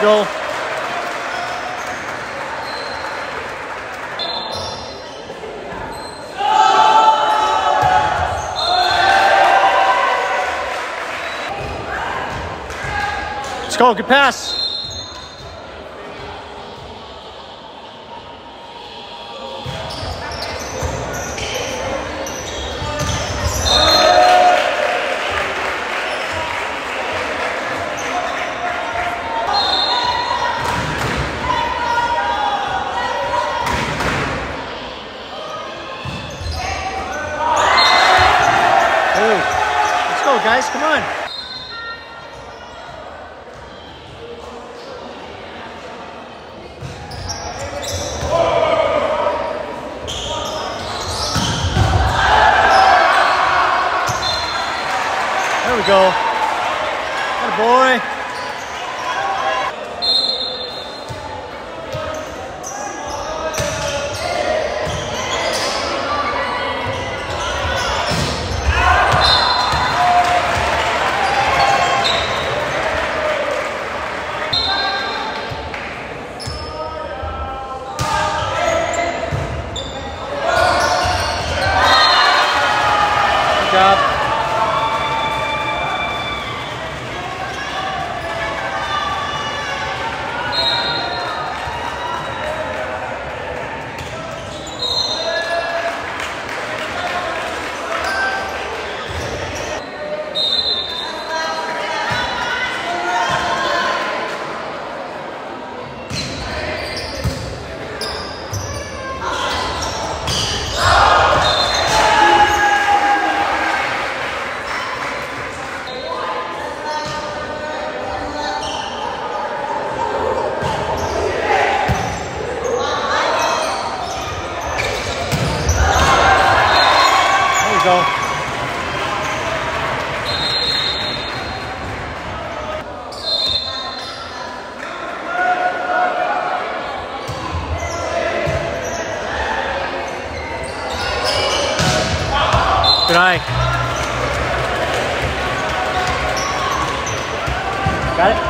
Field goal. Go. Good pass. job. try. Got it?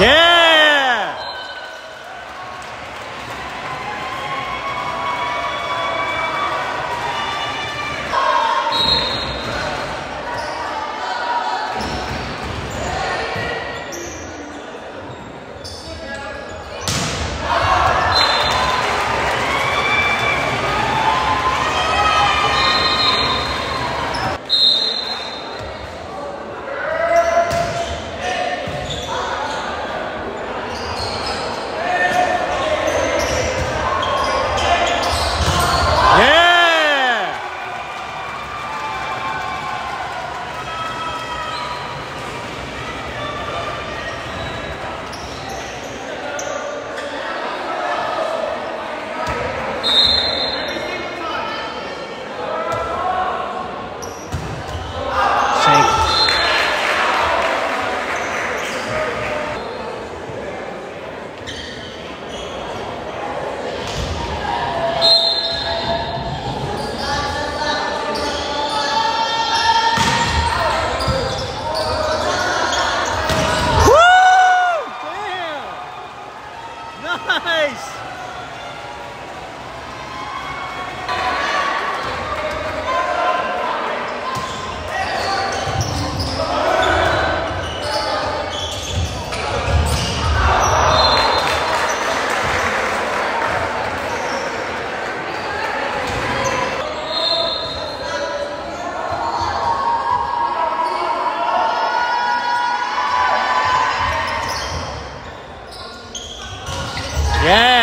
Yeah! Yeah.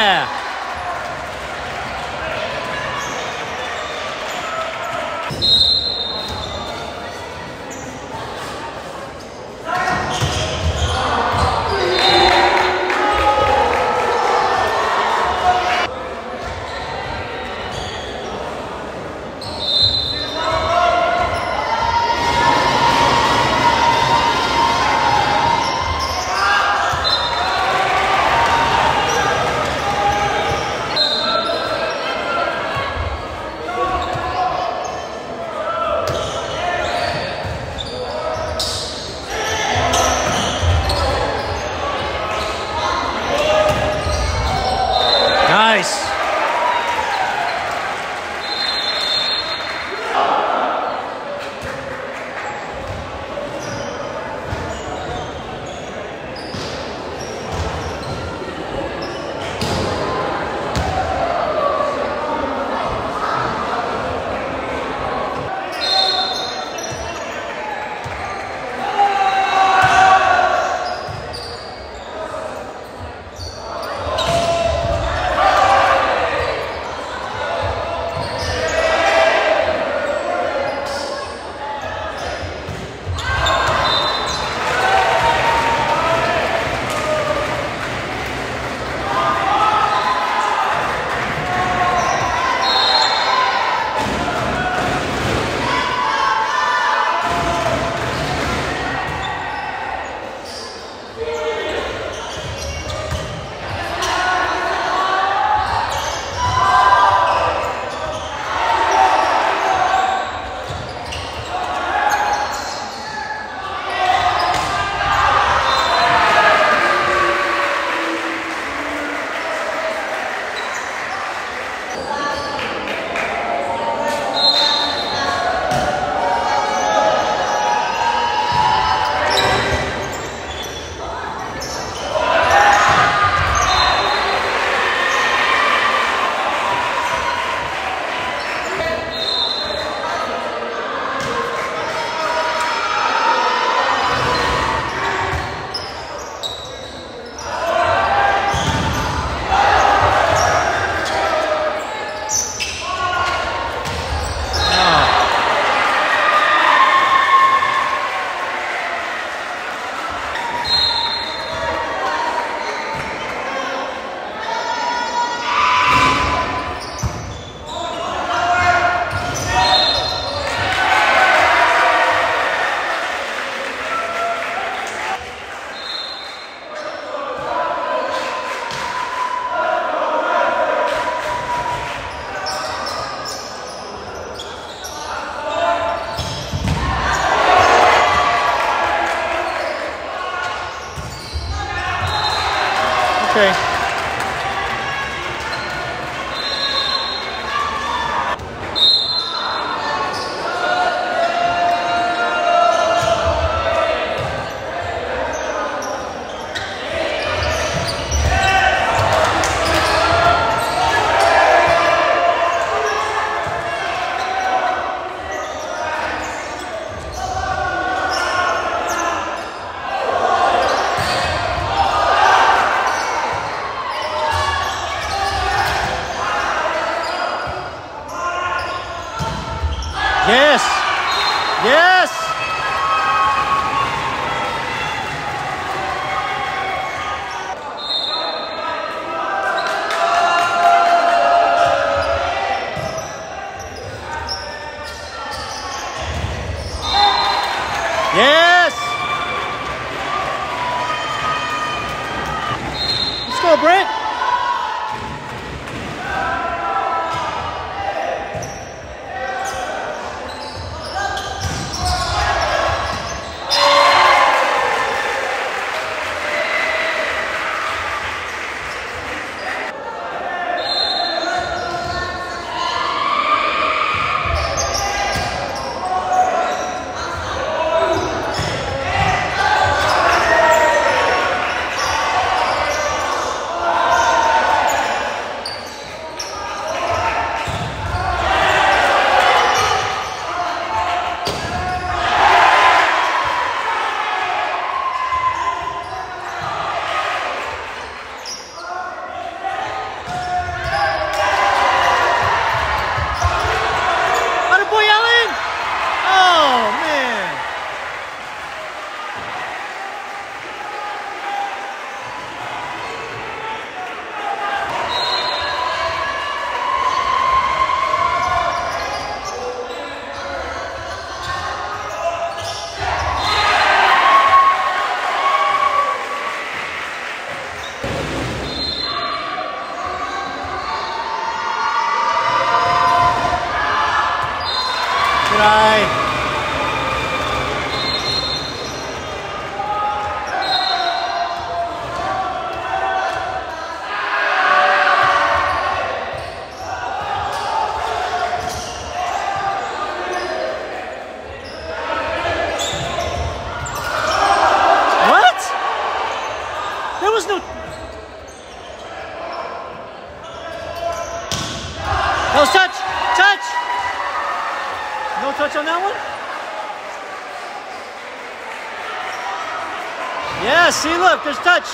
Touch on that one? Yeah, see, look, there's touch.